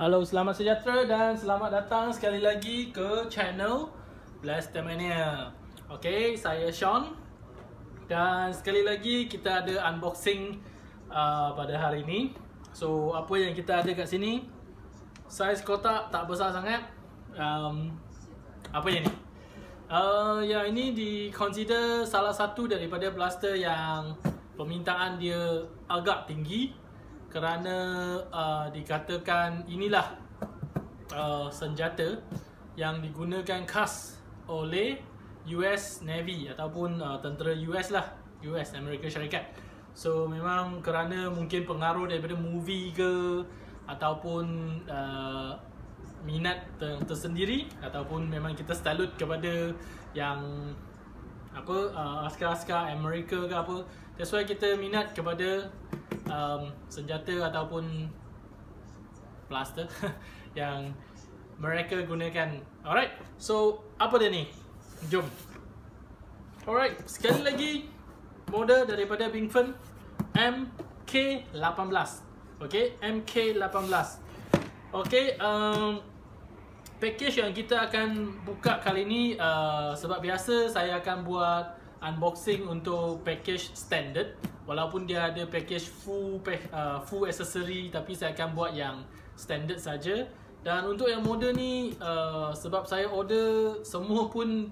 Halo, selamat sejahtera dan selamat datang sekali lagi ke channel Blaster Mania. Okay, saya Sean dan sekali lagi kita ada unboxing uh, pada hari ini. So, apa yang kita ada kat sini? Saiz kotak tak besar sangat. Um, apa yang ni? Uh, yang ini di consider salah satu daripada blaster yang permintaan dia agak tinggi kerana uh, dikatakan inilah uh, senjata yang digunakan khas oleh US Navy ataupun uh, tentera US lah US Amerika Syarikat. So memang kerana mungkin pengaruh daripada movie ke ataupun uh, minat ter tersendiri ataupun memang kita salut kepada yang apa uh, askar-askar Amerika ke apa that's why kita minat kepada um, senjata ataupun plaster yang mereka gunakan. Alright, so apa dia ni? Jom. Alright, sekali lagi model daripada Bingfen MK18. Okay, MK18. Okay, um, package yang kita akan buka kali ni uh, sebab biasa saya akan buat unboxing untuk package standard walaupun dia ada package full uh, full accessory tapi saya akan buat yang standard saja. Dan untuk yang model ni uh, sebab saya order semua pun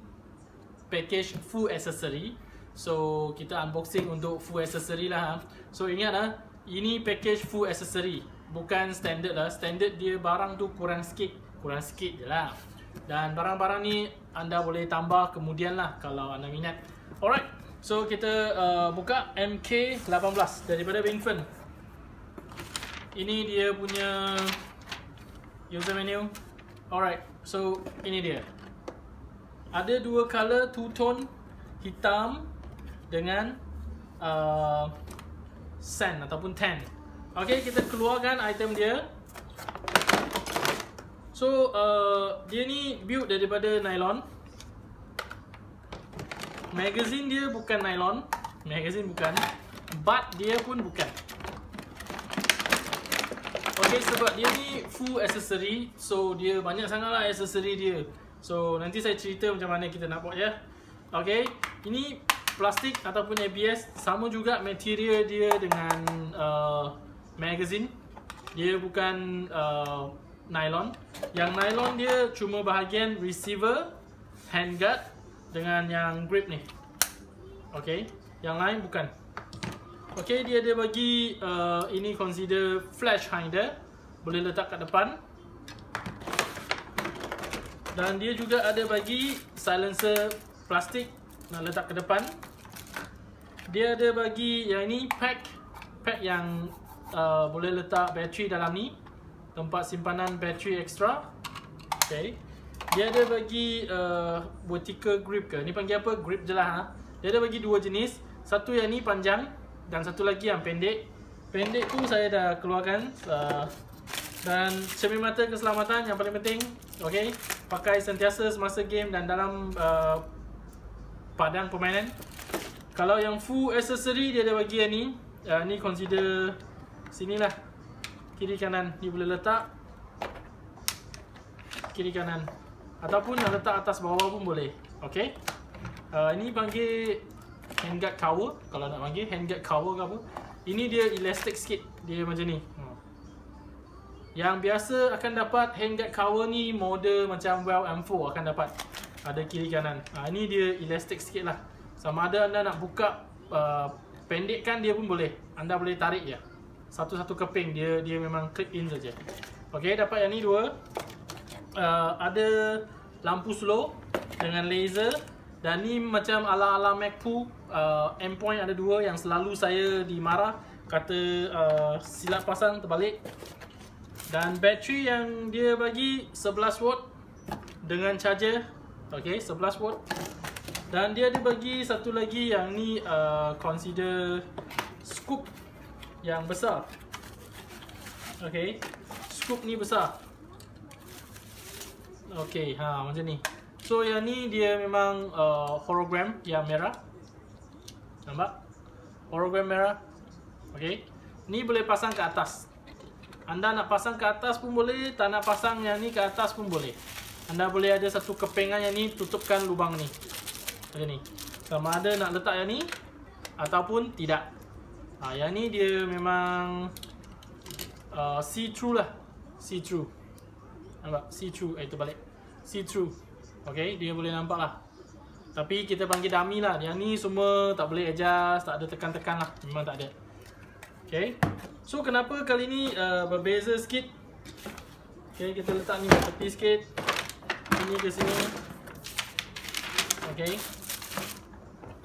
package full accessory. So kita unboxing untuk full accessory lah ha. so ingat lah ini package full accessory. Bukan standard lah. Standard dia barang tu kurang sikit. Kurang sikit je lah. Dan barang-barang ni anda boleh tambah kemudian lah kalau anda minat. Alright So kita uh, buka MK18 daripada Bingfen. Ini dia punya user menu. Alright, so ini dia. Ada dua color two tone hitam dengan uh, sand ataupun tan. Okay, kita keluarkan item dia. So uh, dia ni build daripada nylon. Magazine dia bukan nylon. Magazine bukan. But dia pun bukan. Okay sebab dia ni full accessory So dia banyak sangat lah accessory dia. So nanti saya cerita macam mana kita nak buat ya. Okay Ini plastik ataupun ABS Sama juga material dia dengan uh, Magazine. Dia bukan uh, nylon. Yang nylon dia cuma bahagian receiver Handguard dengan yang grip ni. Okey, yang lain bukan. Okey, dia ada bagi uh, ini consider flash hinder, boleh letak kat depan. Dan dia juga ada bagi silencer plastik nak letak ke depan. Dia ada bagi yang ini pack pack yang uh, boleh letak bateri dalam ni. Tempat simpanan bateri extra. Okey. Dia ada bagi uh, vertical grip ke? Ni panggil apa? Grip je lah ha? Dia ada bagi dua jenis. Satu yang ni panjang Dan satu lagi yang pendek. Pendek tu saya dah keluarkan uh, Dan cermin mata keselamatan yang paling penting Okay Pakai sentiasa semasa game dan dalam uh, Padang permainan. Kalau yang full accessory dia ada bagi yang ni uh, Ni consider Sinilah Kiri kanan Ni boleh letak. Kiri kanan Ataupun nak letak atas bawah pun boleh. Okay uh, Ini panggil Handguard cover. Kalau nak panggil handguard cover ke apa. Ini dia elastic sikit Dia macam ni. Hmm. Yang biasa akan dapat handguard cover ni Model macam Well M4 akan dapat Ada kiri kanan. Uh, Ini dia elastic sikit lah. Sama ada anda nak buka uh, Pendekkan dia pun boleh. Anda boleh tarik je Satu-satu keping Dia dia memang clip in saja. Okay dapat yang ni dua. Uh, ada lampu slow dengan laser. Dan ni macam ala-ala Mac Pro uh, endpoint ada dua yang selalu saya dimarah. Kata uh, silap pasang terbalik. Dan bateri yang dia bagi 11 watt dengan charger. Ok 11 watt dan dia ada bagi satu lagi yang ni uh, consider scoop yang besar. Ok scoop ni besar Okey, ha macam ni. So yang ni dia memang uh, hologram yang merah. Nampak? Hologram merah. Okey. Ni boleh pasang ke atas. Anda nak pasang ke atas pun boleh, tak nak pasang yang ni ke atas pun boleh. Anda boleh ada satu kepengan yang ni tutupkan lubang ni. Macam ni. Sama ada nak letak yang ni ataupun tidak. Ha, yang ni dia memang uh, see through lah. See through. Nampak? See through. Eh, itu balik. See through. Okay, dia boleh nampak lah. Tapi kita panggil dummy lah. Yang ni semua tak boleh adjust, tak ada tekan-tekan lah. Memang tak ada. Okay. So kenapa kali ni uh, berbeza sikit? Okay, kita letak ni tepi sikit. Ini ke sini. Okay.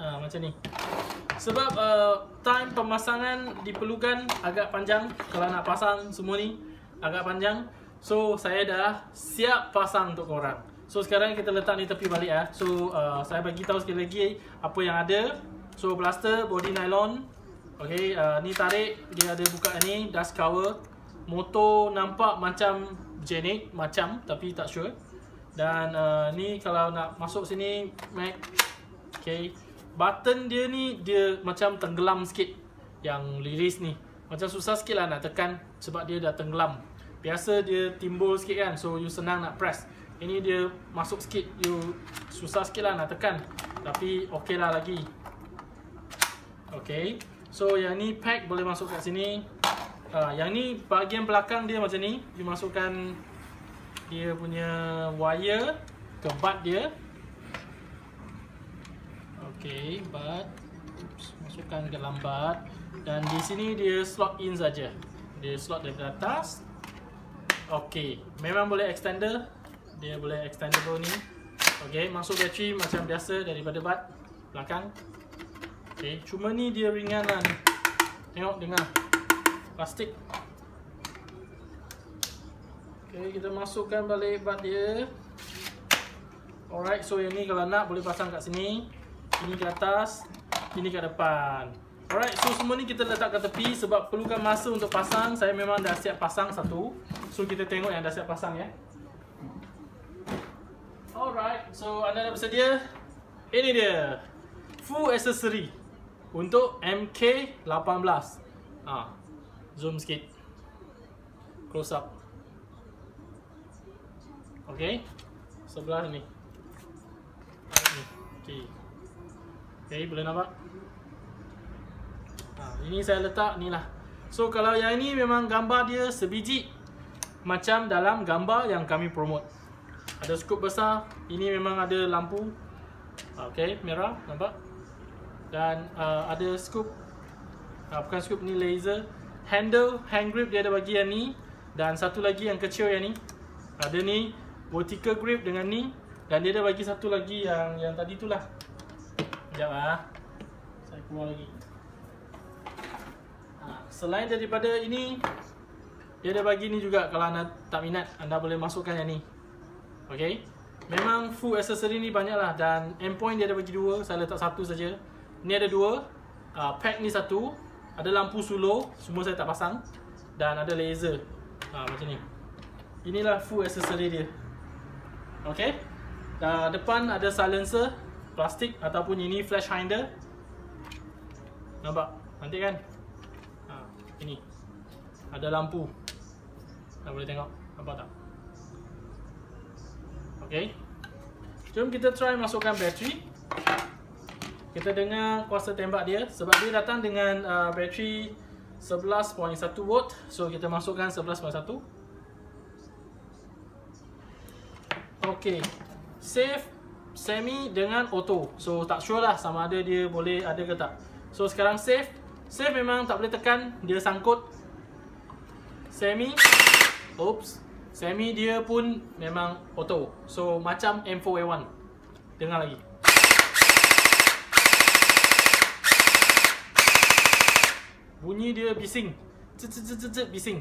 Uh, macam ni. Sebab uh, time pemasangan diperlukan agak panjang. Kalau nak pasang semua ni agak panjang. So saya dah siap pasang untuk korang. So sekarang kita letak ni tepi balik ah. So uh, saya bagi tahu sekali lagi apa yang ada. So plaster, body nylon, Okay, uh, ni tarik dia ada buka ni dust cover. Motor nampak macam Genik macam tapi tak sure. Dan uh, ni kalau nak masuk sini Mac. Okay. Button dia ni dia macam tenggelam sikit yang liris ni. Macam susah sikit lah nak tekan sebab dia dah tenggelam. Biasa dia timbul sikit kan so you senang nak press. Ini dia masuk sikit you susah sikit lah nak tekan. Tapi okey lah lagi. Okay. So yang ni pack boleh masuk kat sini. Uh, yang ni bahagian belakang dia macam ni. Dimasukkan dia punya wire ke butt dia. Okay, butt. Oops, masukkan ke dalam butt. Dan di sini dia slot in saja. Dia slot dari atas. Okay, memang boleh extender. Dia boleh extendable ni. Okay, masuk battery macam biasa daripada butt belakang. Okay, cuma ni dia ringan lah ni. Tengok dengar. Plastik. Okay, kita masukkan balik bat dia. Alright, so yang ni kalau nak boleh pasang kat sini. Ini ke atas, ini ke depan. Alright, so semua ni kita letak ke tepi sebab perlukan masa untuk pasang. Saya memang dah siap pasang satu. So kita tengok yang dah siap pasang ya. Alright, so anda dah bersedia? Ini dia. Full accessory untuk MK18 ha. Zoom sikit Close up Ok Sebelah ni Ok Ok boleh nampak ha. Ini saya letak ni lah. So kalau yang ini memang gambar dia sebiji Macam dalam gambar yang kami promote. Ada scoop besar Ini memang ada lampu. Ok merah nampak? Dan uh, ada scoop uh, bukan scoop ni laser. Handle hand grip dia ada bagi yang ni. Dan satu lagi yang kecil yang ni. Ada ni vertical grip dengan ni. Dan dia ada bagi satu lagi yang yang tadi tu lah. Sekejap lah saya keluar lagi. ha, selain daripada ini dia ada bagi ni juga kalau anda tak minat anda boleh masukkan yang ni. Ok memang full accessory ni banyak lah dan endpoint dia ada bagi dua saya letak satu saja. Ni ada dua uh, Pack ni satu Ada lampu suluh Semua saya tak pasang Dan ada laser uh, Macam ni. Inilah full accessory dia. Okay uh, Depan ada silencer Plastik Ataupun ini flash hinder. Nampak? Nanti kan? Ini. Ada lampu. Dah boleh tengok. Nampak tak? Okay Jom kita try masukkan bateri. Kita dengar kuasa tembak dia. Sebab dia datang dengan uh, bateri 11.1 volt. So kita masukkan 11.1 ok save semi dengan auto. So tak sure lah sama ada dia boleh ada ke tak. So sekarang save save memang tak boleh tekan dia sangkut semi oops semi dia pun memang auto so macam M4A1 dengar lagi Bunyi dia bising. Cek bising.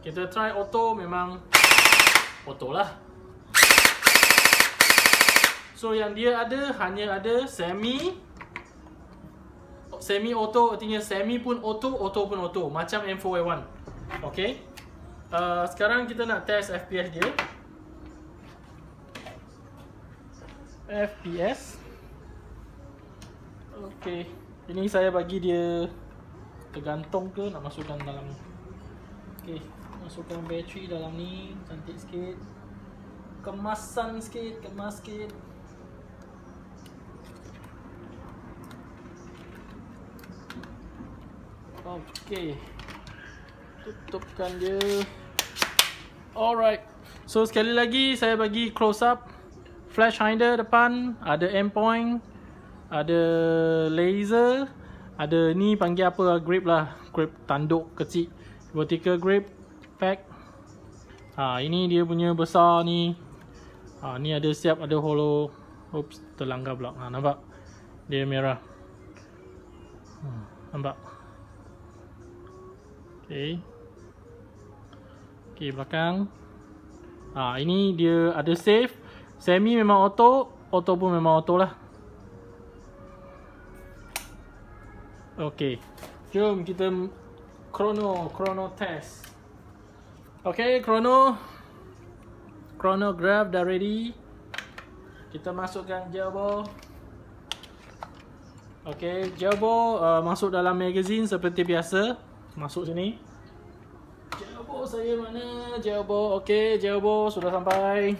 Kita try auto memang auto lah. So yang dia ada hanya ada semi semi auto artinya semi pun auto, auto pun auto macam M4A1. Okay. Uh, sekarang kita nak test FPS dia. FPS. Okay. Ini saya bagi dia tergantung ke nak masukkan dalam. Okey, masukkan bateri dalam ni, cantik sikit. Kemasan sikit, kemas sikit. Okey. Tutupkan dia. Alright. So sekali lagi saya bagi close up flash hinder depan, ada end point, ada laser, ada ni panggil apa grip lah, grip tanduk kecil. Vertical grip pack. Ha ini dia punya besar ni. Ha ni ada siap ada hollow. Oops, terlanggar pula. Ha nampak? Dia merah. Hmm, nampak? Okay. Okay, belakang. Ha, ini dia ada save. Semi memang auto. Auto pun memang auto lah. Okay. Jom kita chrono. Chrono test. Okay, chrono. Chronograph dah ready. Kita masukkan gerbo. Okay, gerbo uh, masuk dalam magazine seperti biasa masuk sini. Jawbo saya mana? Jawbo. Okey, Jawbo sudah sampai.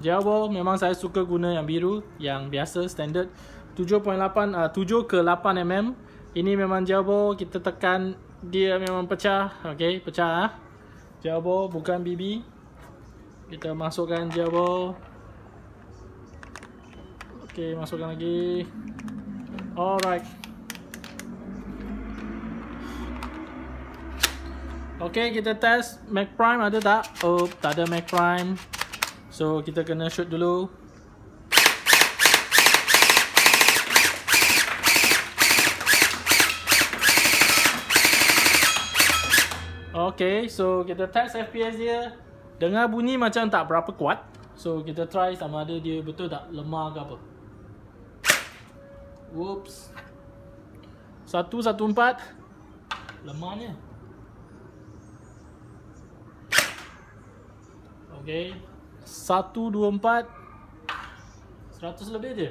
Jawbo memang saya suka guna yang biru, yang biasa standard 7.8 uh, 7 ke 8 mm. Ini memang Jawbo, kita tekan dia memang pecah. Okey, pecah ah. Jawbo bukan BB. Kita masukkan Jawbo. Okey, masukkan lagi. Alright. Okay, kita test Mac Prime ada tak? Oh, tak ada Mac Prime. So, kita kena shoot dulu. Okay, so kita test FPS dia. Dengar bunyi macam tak berapa kuat. So, kita try sama ada dia betul tak lemah ke apa. Whoops. 114. Lemahnya. Okay Satu, dua, empat. Seratus lebih je.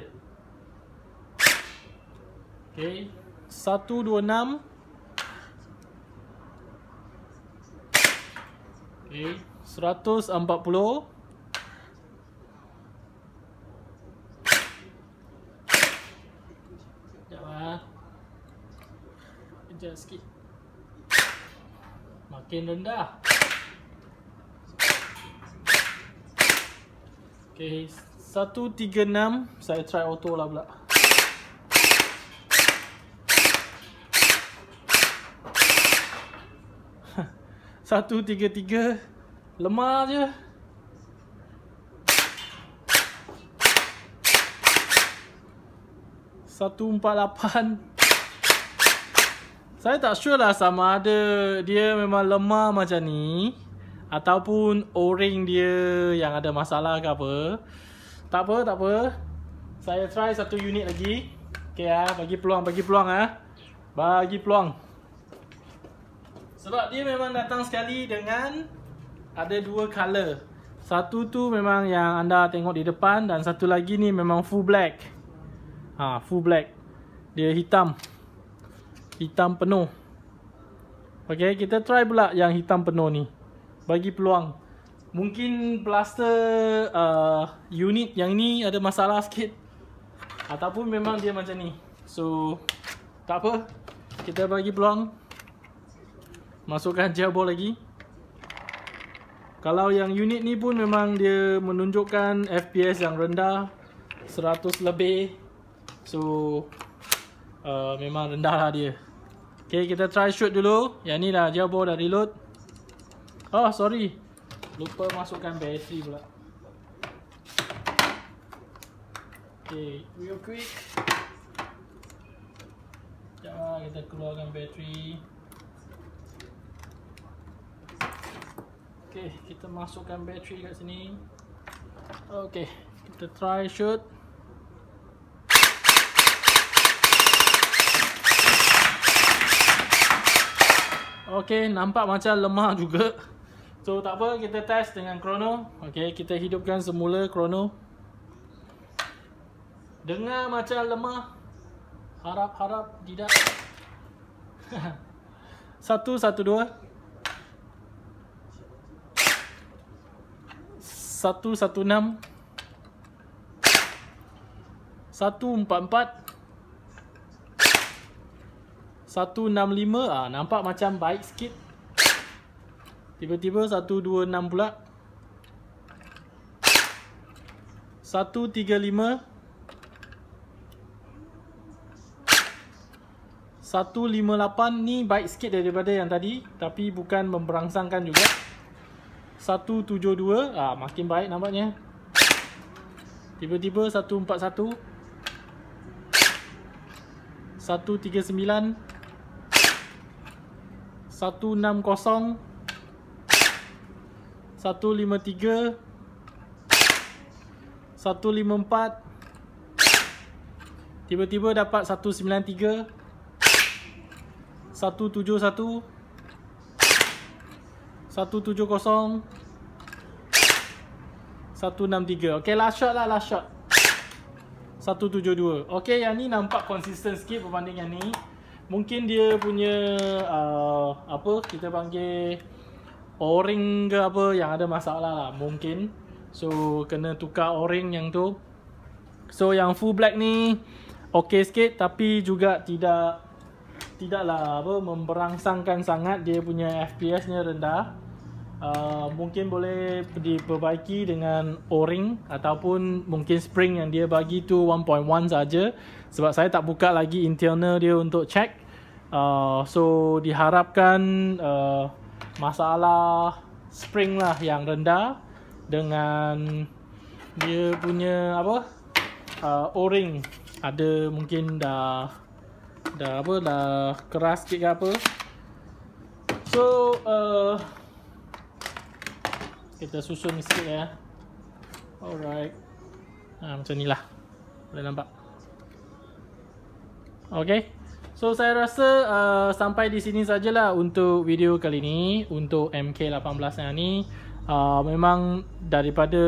Okay Satu, dua, enam. Okay Seratus, empat puluh. Sekejap lah Kejap sikit. Makin rendah Okay, 136 saya try auto lah pula. Satu tiga tiga lemah je. Satu empat lapan. Saya tak sure lah sama ada dia memang lemah macam ni ataupun o-ring dia yang ada masalah ke apa. Tak apa tak apa. Saya try satu unit lagi. Okey ah bagi peluang bagi peluang ah. Bagi peluang. Sebab dia memang datang sekali dengan ada dua color satu tu memang yang anda tengok di depan dan satu lagi ni memang full black. Ha full black. Dia hitam. Hitam penuh. Okey kita try pula yang hitam penuh ni bagi peluang. Mungkin plaster uh, unit yang ni ada masalah sikit. Ataupun memang dia macam ni. So tak apa. Kita bagi peluang. Masukkan jawbol lagi. Kalau yang unit ni pun memang dia menunjukkan FPS yang rendah 100 lebih. So uh, memang rendah lah dia. Ok kita try shoot dulu. Yang ni dah jawbol dah reload Oh sorry. Lupa masukkan bateri pula. Okay real quick. Sekejap lah kita keluarkan bateri. Okay kita masukkan bateri kat sini. Okay kita try shoot. Okay nampak macam lemah juga So tak apa kita test dengan krono Okay kita hidupkan semula krono Dengar macam lemah. Harap-harap tidak. Satu, satu, dua. Satu, satu, enam. Satu, empat, empat. Satu, enam, lima. Ah, nampak macam baik sikit. Tiba-tiba satu dua enam pula. Satu tiga lima. 158 ni baik sikit daripada yang tadi tapi bukan memberangsangkan juga. 172 ah makin baik nampaknya. Tiba-tiba 141 139 160 153 154 tiba-tiba dapat 193 satu tujuh satu. Satu tujuh kosong. Satu enam tiga. Ok last shot lah last shot. Satu tujuh dua. Ok yang ni nampak konsisten sikit berbanding yang ni. Mungkin dia punya uh, apa kita panggil o-ring ke apa yang ada masalah lah mungkin so kena tukar o-ring yang tu so yang full black ni ok sikit tapi juga tidak tidaklah apa memberangsangkan sangat dia punya FPS-nya rendah. Uh, mungkin boleh diperbaiki dengan o-ring ataupun mungkin spring yang dia bagi tu 1.1 saja sebab saya tak buka lagi internal dia untuk check. Uh, so diharapkan uh, masalah spring lah yang rendah dengan dia punya apa uh, o-ring. Ada mungkin dah dah apa dah keras sikit ke apa. So uh, kita susun sikit ya. Alright. Ha, macam ni lah. Boleh nampak? Ok so saya rasa uh, sampai di sini sajalah untuk video kali ni untuk MK18 yang ni. Uh, memang daripada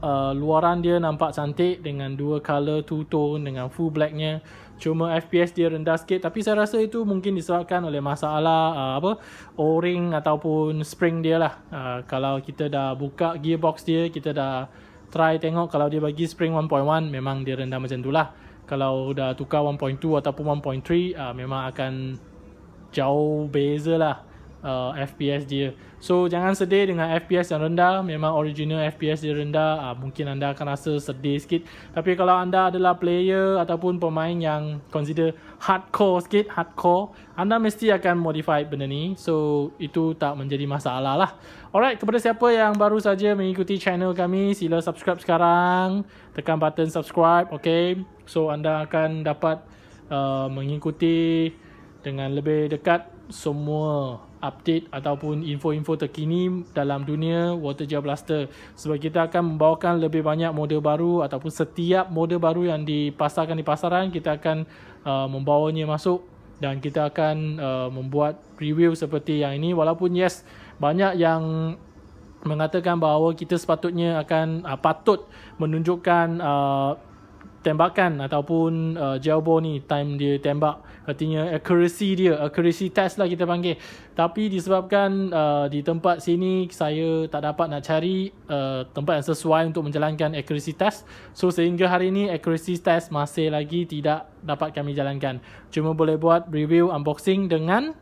uh, luaran dia nampak cantik dengan dua color two tone dengan full blacknya. Cuma FPS dia rendah sikit. Tapi saya rasa itu mungkin disebabkan oleh masalah uh, apa o-ring ataupun spring dia lah. Uh, kalau kita dah buka gearbox dia kita dah try tengok kalau dia bagi spring 1.1 memang dia rendah macam tu lah kalau dah tukar 1.2 ataupun 1.3 uh, memang akan jauh beza lah uh, FPS dia. So jangan sedih dengan FPS yang rendah. Memang original FPS dia rendah. Uh, mungkin anda akan rasa sedih sikit. Tapi kalau anda adalah player ataupun pemain yang consider hardcore sikit, hardcore, anda mesti akan modify benda ni. So itu tak menjadi masalah lah. Alright, kepada siapa yang baru saja mengikuti channel kami, sila subscribe sekarang. Tekan button subscribe, okay. So anda akan dapat uh, mengikuti dengan lebih dekat semua update ataupun info-info terkini dalam dunia water gel blaster. Sebab kita akan membawakan lebih banyak model baru ataupun setiap model baru yang dipasarkan di pasaran kita akan uh, membawanya masuk dan kita akan uh, membuat review seperti yang ini. Walaupun yes banyak yang mengatakan bahawa kita sepatutnya akan uh, patut menunjukkan uh, tembakan ataupun uh, ball ni time dia tembak. Artinya accuracy dia accuracy test lah kita panggil. Tapi disebabkan uh, di tempat sini saya tak dapat nak cari uh, tempat yang sesuai untuk menjalankan accuracy test. So sehingga hari ini accuracy test masih lagi tidak dapat kami jalankan. Cuma boleh buat review unboxing dengan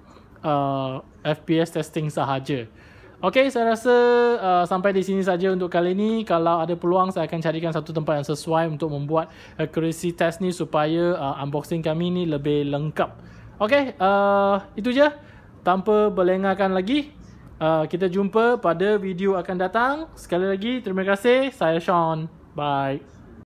uh, FPS testing sahaja Okey, saya rasa uh, sampai di sini saja untuk kali ini. Kalau ada peluang, saya akan carikan satu tempat yang sesuai untuk membuat accuracy test ni supaya uh, unboxing kami ni lebih lengkap. Okey, uh, itu je. Tanpa berlengahkan lagi, uh, kita jumpa pada video akan datang. Sekali lagi, terima kasih. Saya Sean. Bye.